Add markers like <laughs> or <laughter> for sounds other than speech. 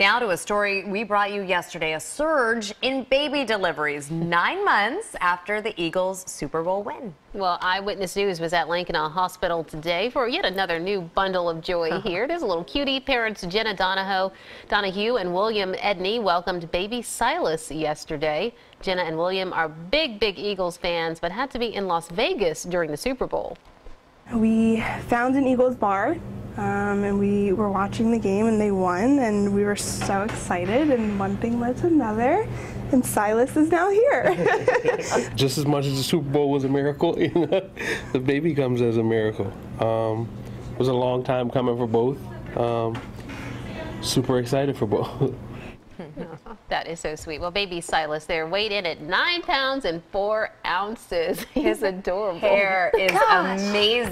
Now to a story we brought you yesterday a surge in baby deliveries nine months after the Eagles Super Bowl win. Well, Eyewitness News was at Lincoln Hospital today for yet another new bundle of joy <laughs> here. There's a little cutie. Parents Jenna Donahoe, Donohue and William Edney welcomed baby Silas yesterday. Jenna and William are big, big Eagles fans, but had to be in Las Vegas during the Super Bowl. We found an Eagles bar um, and we were watching the game and they won and we were so excited and one thing led to another and Silas is now here. <laughs> Just as much as the Super Bowl was a miracle, <laughs> you know, the baby comes as a miracle. Um, it was a long time coming for both. Um, super excited for both. <laughs> that is so sweet. Well, baby Silas there weighed in at nine pounds and four ounces. He's adorable. Hair is Gosh. amazing.